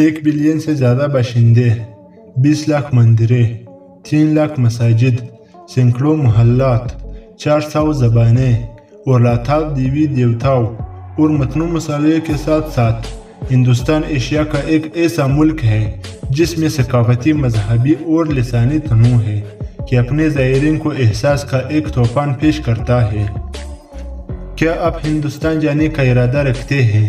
एक बिलियन से ज़्यादा बाशिंदे 20 लाख मंदिरें, तीन लाख मसाजिद, सैकड़ों मोहल्लात 400 जबानें और लाथा देवी देवताओं और मतनू मसाले के साथ साथ हिंदुस्तान एशिया का एक ऐसा मुल्क है, जिसमें सकाफती मजहबी और लसानी तनू है कि अपने ज़ायरीन को एहसास का एक तूफ़ान पेश करता है। क्या आप हिंदुस्तान जाने का इरादा रखते हैं?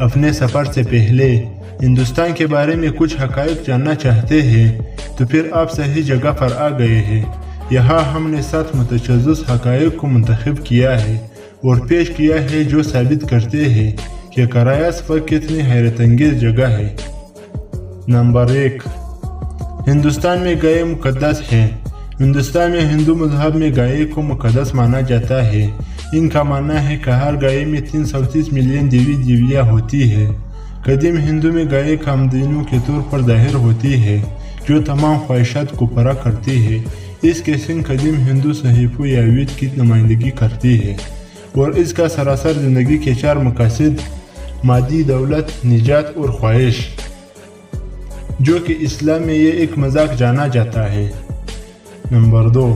अपने सफ़र से पहले हिंदुस्तान के बारे में कुछ हकायक जानना चाहते हैं तो फिर आप सही जगह पर आ गए हैं। यहाँ हमने सात मतजस हकायक को मंतखब किया है और पेश किया है जो साबित करते हैं कि कराया सफ़र कितनी हैरत अंगेज जगह है। नंबर एक, हिंदुस्तान में गए मुकदस हैं। हिंदुस्तान में हिंदू मज़हब में गाय को मुकदस माना जाता है। इनका मानना है कि हर गाय में तीन सौ तीस मिलियन देवी देवियाँ होती है। कदीम हिंदू में गाय कामदीनों के तौर पर ज़ाहिर होती है जो तमाम ख्वाहिशात को पूरा करती है इस किस्म कदीम हिंदू सहीफों या वेद की नुमाइंदगी करती है और इसका सरासर ज़िंदगी के चार मकासद मादी दौलत निजात और ख्वाहिश जो कि इस्लाम में ये एक मज़ाक जाना जाता है नंबर दो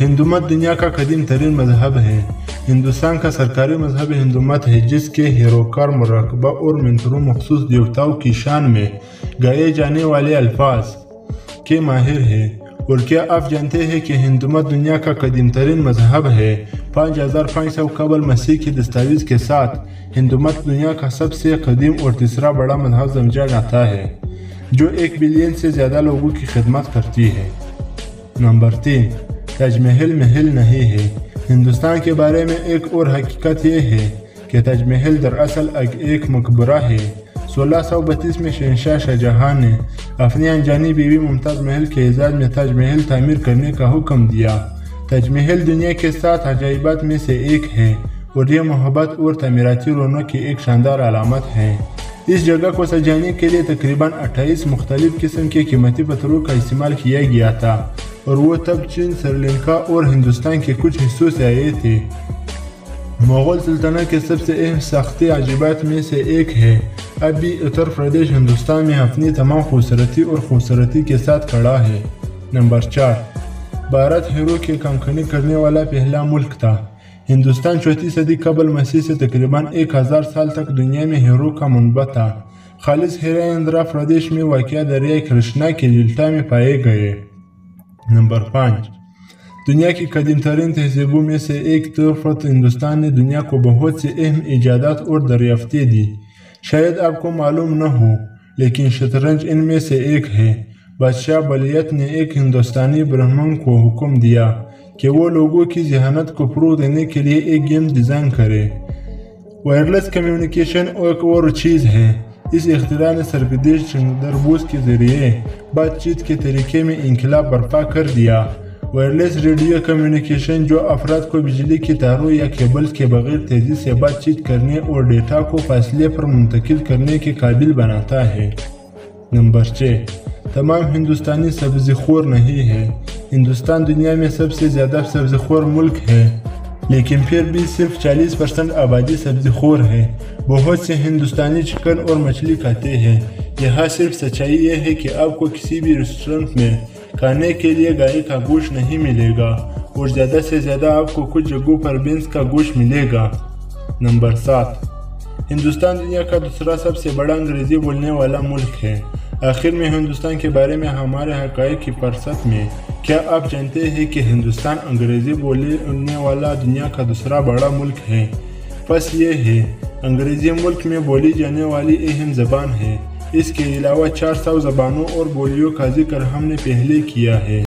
हिंदू मत दुनिया का कदीम तरीन मज़हब है हिंदुस्तान का सरकारी मज़हब हिंदू मत है जिसके हिरोकार मरकबा और मंत्रों मखसूस देवताओं की शान में गाए जाने वाले अल्फाज के माहिर है और क्या आप जानते हैं कि हिंदू मत दुनिया का कदीम तरीन मज़हब है पाँच हज़ार पाँच सौ कबल मसीह की दस्तावेज़ के साथ हिंदू मत दुनिया का सबसे कदीम और तीसरा बड़ा मज़हब समझा जाता है जो एक बिलियन से ज़्यादा लोगों की खिदमत करती है नंबर तीन ताजमहल महल नहीं है हिंदुस्तान के बारे में एक और हकीकत यह है कि ताजमहल दरअसल एक मकबरा है। 1632 में शहशाह शाहजहां ने अपनी अनजानी बीवी मुमताज़ महल के एजाज में ताजमहल तामीर करने का हुक्म दिया। ताजमहल दुनिया के सात अजाइबात में से एक है और यह मोहब्बत और तमीराती रौनक की एक शानदार अलामत है। इस जगह को सजाने के लिए तकरीबन 28 मुख्तलिफ़ किस्म के कीमती पत्थरों का इस्तेमाल किया गया था। और वो तब चीन श्रीलंका और हिंदुस्तान के कुछ हिस्सों से आए थे मुगल सल्तनत के सबसे अहम सख्ती अजीबात में से एक है अब भी उत्तर प्रदेश हिंदुस्तान में अपनी तमाम खूबसूरती और खूबसूरती के साथ खड़ा है नंबर चार भारत हीरो की कंकनी करने वाला पहला मुल्क था हिंदुस्तान चौथी सदी कबल मसीह से तकरीबन एक हज़ार साल तक दुनिया में हीरो का मनबा था खालिश हीरा आंध्र प्रदेश में वाक़ दरिया कृष्णा के डेल्टा में पाए गए नंबर पाँच दुनिया की कदीम तरीन तहजीबों में से एक तौर पर हिंदुस्तान ने दुनिया को बहुत से अहम ईजादात और दरियाफ्तें दी शायद आपको मालूम न हो लेकिन शतरंज इनमें से एक है बादशाह बलियत ने एक हिंदुस्तानी ब्राह्मण को हुक्म दिया कि वो लोगों की जहानत को प्रो देने के लिए एक गेम डिज़ाइन करे वायरलेस कम्युनिकेशन एक और चीज़ है इस अख्तरा ने सरविदेश चंदरबोस के ज़रिए बातचीत के तरीके में इनकलाब बर्पा कर दिया वायरलेस रेडियो कम्युनिकेशन जो अफराद को बिजली की तारों या केबल्स के बगैर तेज़ी से बातचीत करने और डेटा को फासले पर मुंतकिल करने के काबिल बनाता है नंबर छः तमाम हिंदुस्तानी सब्ज़ी खोर नहीं है हिंदुस्तान दुनिया में सबसे ज़्यादा सब्ज़ी खोर मुल्क है लेकिन फिर भी सिर्फ़ 40 परसेंट आबादी सब्ज़ी खोर है। बहुत से हिंदुस्तानी चिकन और मछली खाते हैं। यहाँ सिर्फ़ सच्चाई यह है कि आपको किसी भी रेस्टोरेंट में खाने के लिए गाय का गोश्त नहीं मिलेगा और ज़्यादा से ज़्यादा आपको कुछ जगहों पर बेंस का गोश्त मिलेगा। नंबर सात, हिंदुस्तान दुनिया का दूसरा सबसे बड़ा अंग्रेज़ी बोलने वाला मुल्क है। आखिर में हिंदुस्तान के बारे में हमारे हक़ की फरसत में क्या आप जानते हैं कि हिंदुस्तान अंग्रेज़ी बोलने वाला दुनिया का दूसरा बड़ा मुल्क है? बस ये है, अंग्रेज़ी मुल्क में बोली जाने वाली अहम ज़बान है। इसके अलावा 400 ज़बानों और बोलियों का ज़िक्र हमने पहले किया है।